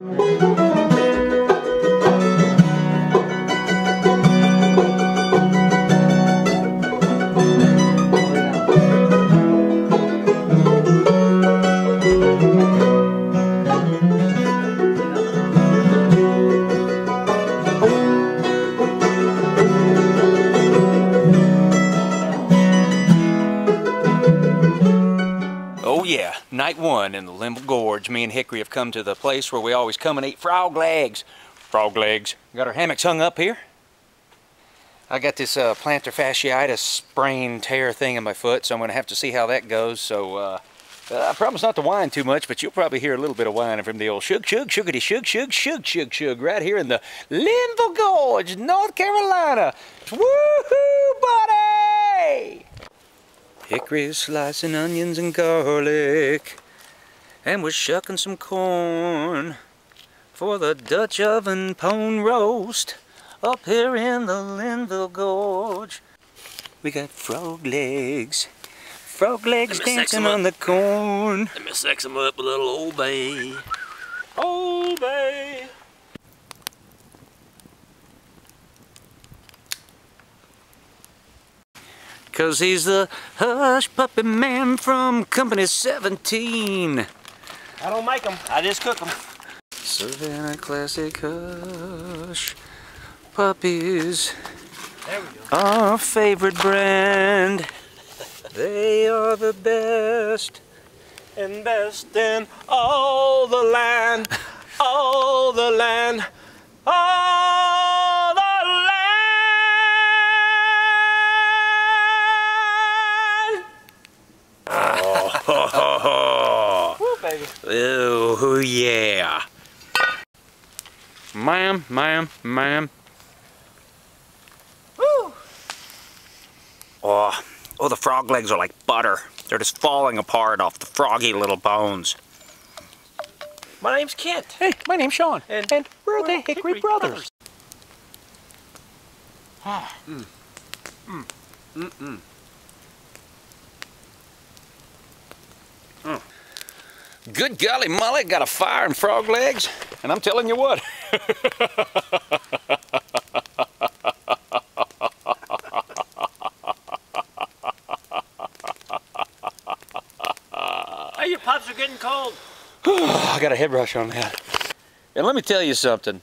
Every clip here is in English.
Oh night one in the Linville Gorge. Me and Hickery have come to the place where we always come and eat frog legs. Frog legs. Got our hammocks hung up here. I got this uh, plantar fasciitis sprain tear thing in my foot, so I'm going to have to see how that goes. So uh, I promise not to whine too much, but you'll probably hear a little bit of whining from the old shug shug shugity shug shug shug shug shug right here in the Linville Gorge, North Carolina. Woohoo, buddy! Hickery slicing onions and garlic. And we're shucking some corn for the Dutch oven pone roast up here in the Linville Gorge. We got frog legs. Frog legs Let me sex dancing on the corn. Let me sex them up with a little Old Bay. Old Bay. Cause he's the hush puppy man from Company 17. I don't make them. I just cook them. Savannah Classic Hush Puppies. There we go. Our favorite brand. They are the best. And best in all the land, all the land, all Ma'am, ma'am, ma'am. Oh, oh, the frog legs are like butter. They're just falling apart off the froggy little bones. My name's Kent. Hey, my name's Sean, And- and we're the we're Hickery, Hickery Brothers. Mm. Good golly, Molly, got a fire and frog legs, and I'm telling you what. Hey, your pops are getting cold. I got a head rush on that. And let me tell you something.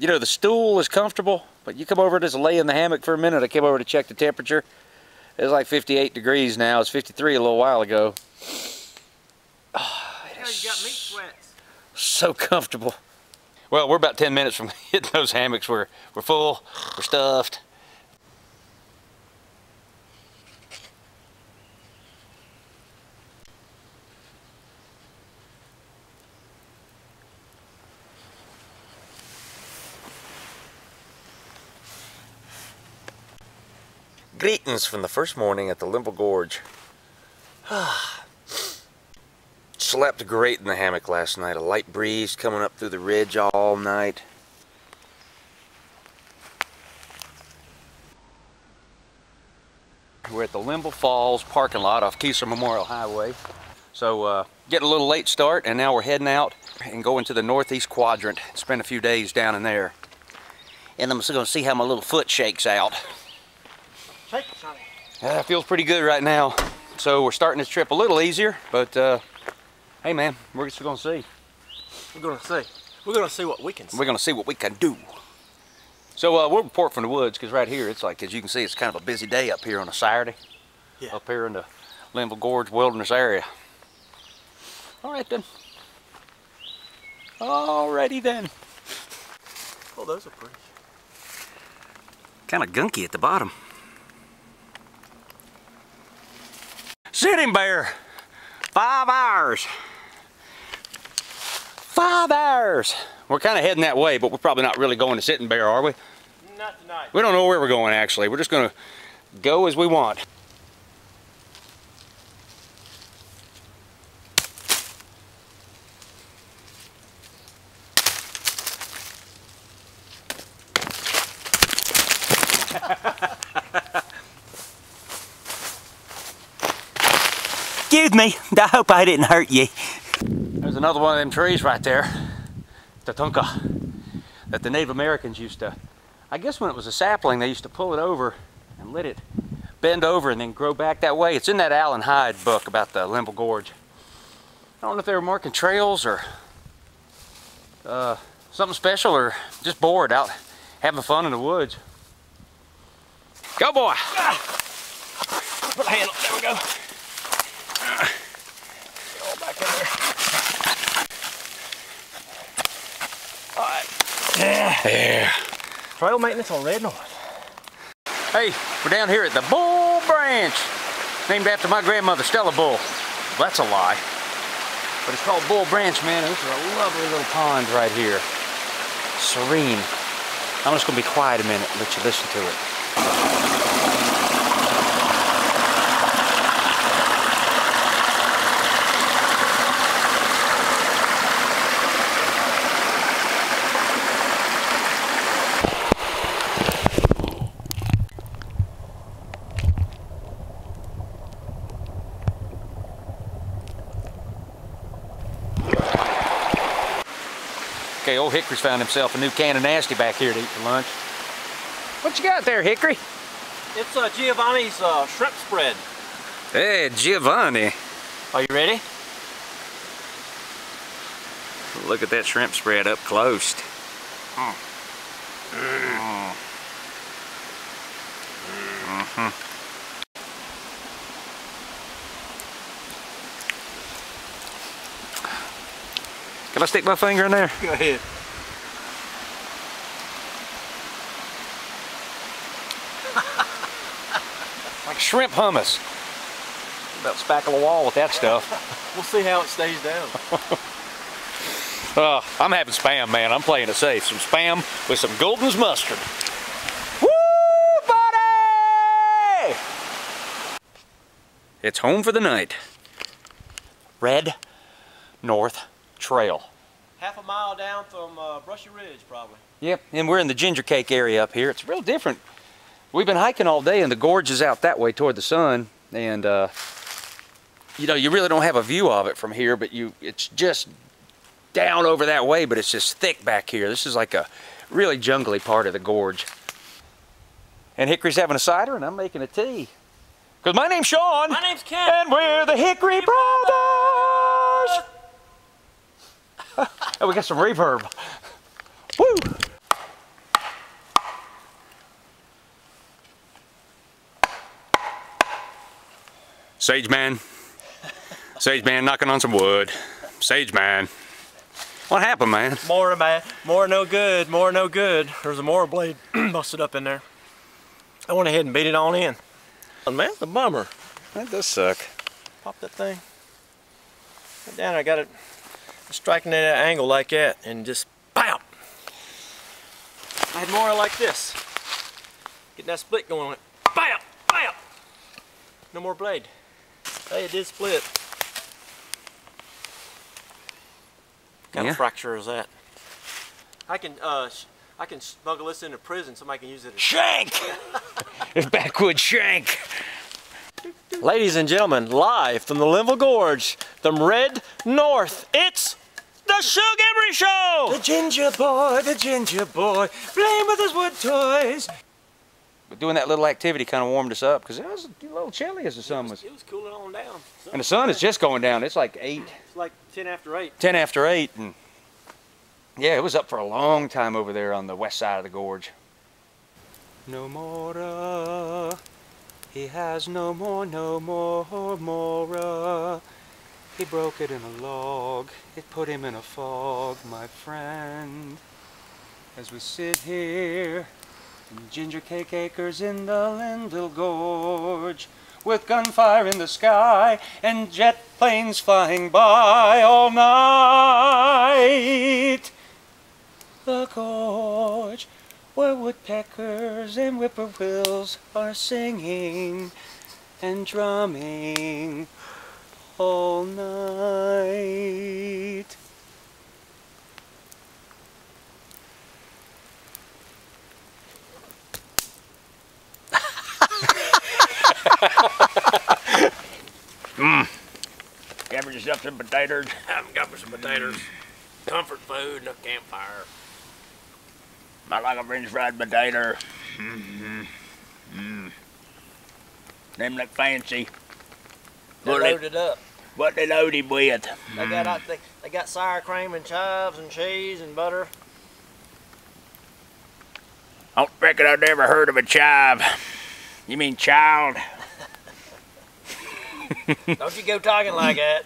You know, the stool is comfortable, but you come over to just lay in the hammock for a minute. I came over to check the temperature. It's like 58 degrees now. It's 53 a little while ago. Hell, you got meat sweats. So comfortable. Well, we're about 10 minutes from hitting those hammocks. We're, we're full, we're stuffed. Greetings from the first morning at the Linville Gorge. Ah. Slept great in the hammock last night. A light breeze coming up through the ridge all night. We're at the Linville Falls parking lot off Kistler Memorial Highway. So uh, getting a little late start and now we're heading out and going to the northeast quadrant. Spend a few days down in there. And I'm just going to see how my little foot shakes out. Shake it, Sonny. Yeah, it feels pretty good right now. So we're starting this trip a little easier, but uh, hey man, we're just gonna see. We're gonna see. We're gonna see what we can see. We're gonna see what we can do. So uh, we'll report from the woods, because right here, it's like, as you can see, it's kind of a busy day up here on a Saturday. Yeah. Up here in the Linville Gorge Wilderness area. All right then. Alrighty then. Oh, those are pretty. Kind of gunky at the bottom. Sitting bear. Five hours. Five hours. We're kind of heading that way, but we're probably not really going to sitting bear, are we? Not tonight. We don't know where we're going actually. We're just going to go as we want. Excuse me. I hope I didn't hurt you. Another one of them trees right there. tatunka that the Native Americans used to, I guess when it was a sapling, they used to pull it over and let it bend over and then grow back that way. It's in that Alan Hyde book about the Linville Gorge. I don't know if they were marking trails or uh, something special or just bored out having fun in the woods. Go boy! Put a handle. There we go. Get all back in there. All Yeah. Trail maintenance on Red North. Hey, we're down here at the Bull Branch, named after my grandmother, Stella Bull. That's a lie. But it's called Bull Branch, man. This is a lovely little pond right here. Serene. I'm just gonna be quiet a minute and let you listen to it. Okay, old Hickery's found himself a new can of nasty back here to eat for lunch. What you got there, Hickery? It's uh, Giovanni's uh, shrimp spread. Hey, Giovanni. Are you ready? Look at that shrimp spread up close. Can I stick my finger in there? Go ahead. Like shrimp hummus. About spackle a wall with that stuff. We'll see how it stays down. Uh, I'm having spam, man. I'm playing it safe. Some spam with some Gulden's mustard. Woo, buddy! It's home for the night. Red North Trail. Half a mile down from uh, Brushy Ridge, probably. Yep, and we're in the ginger cake area up here. It's real different. We've been hiking all day, and the gorge is out that way toward the sun, and uh, you know you really don't have a view of it from here, but you it's just down over that way, but it's just thick back here. This is like a really jungly part of the gorge. And Hickery's having a cider, and I'm making a tea. Cause my name's Sean, My name's Ken. and we're the Hickery Brothers. oh, we got some reverb. Woo! Sage man. Sage man knocking on some wood. Sage man. What happened, man? More man, more no good, more no good. There's a mower blade busted up in there. I went ahead and beat it on in. Oh, man, it's a bummer. That does suck. Pop that thing. Right down, I got it striking at an angle like that and just pow! I had more like this. Getting that split going on! Pow! No more blade. Hey, it did split. What kind Yeah. of fracture is that? I can uh, sh- I can smuggle this into prison. So somebody can use it as Shank! it's backwood shank. Ladies and gentlemen, live from the Linville Gorge, the Red North, it's the Shug Emery Show! The ginger boy, the ginger boy, playing with his wood toys. But doing that little activity kind of warmed us up because it was a little chilly as the sun was. It was cooling on down. And the sun is just going down. It's like 8, It's like 10 after 8. 10 after 8. And yeah, it was up for a long time over there on the west side of the gorge. No more, uh, he has no more, no more, more. He broke it in a log, it put him in a fog, my friend. As we sit here in ginger cake acres in the Linville Gorge, with gunfire in the sky and jet planes flying by all night. The gorge where woodpeckers and whippoorwills are singing and drumming all night. Gabbard just up some potatoes. I haven't got me some potatoes. comfort food and a campfire. I like a French fried potato. Mm-hmm. Mm. Them look fancy. They're What they, loaded up. what they loaded with? They got mm. out- they, they got sour cream and chives and cheese and butter. I don't reckon I've never heard of a chive. You mean child? Don't you go talking like that.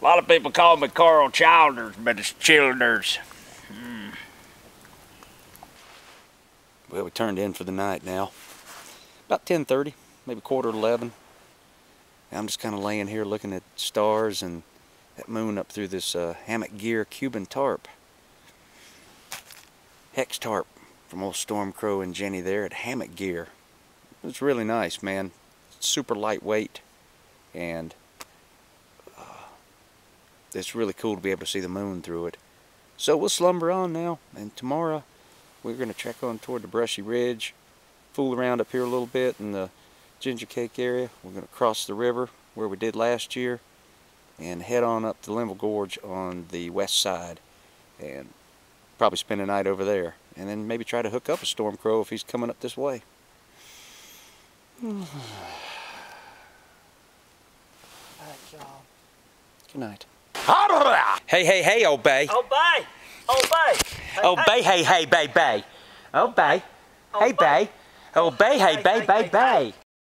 A lot of people call me Karl Childers, but it's Childers. Well, we turned in for the night now. About 10:30, maybe quarter to 11. I'm just kind of laying here looking at stars and that moon up through this uh, hammock gear Cuben tarp. Hex tarp from old Storm Crow and Jenny there at Hammock Gear. It's really nice, man. It's Super lightweight and uh, it's really cool to be able to see the moon through it. So we'll slumber on now and tomorrow we're going to trek on toward the Brushy Ridge, fool around up here a little bit and the Ginger Cake area. We're going to cross the river where we did last year and head on up the Linville Gorge on the west side and probably spend a night over there and then maybe try to hook up a storm crow if he's coming up this way. Good night. Hey, hey, hey, obey. Obey! Oh, obey! Oh, hey, oh, Obey, hey, hey, bay, bay. Obey. Hey, Obey. bay. Obey, hey, Hey, bay, hey, bay, hey, bay.